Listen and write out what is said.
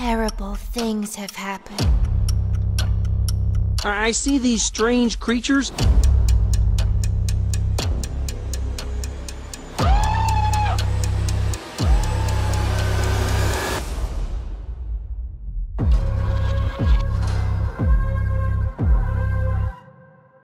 Terrible things have happened. I see these strange creatures,